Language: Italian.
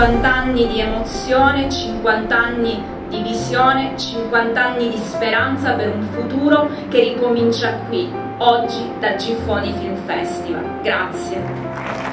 50 anni di emozione, 50 anni di visione, 50 anni di speranza per un futuro che ricomincia qui, oggi, dal Giffoni Film Festival. Grazie.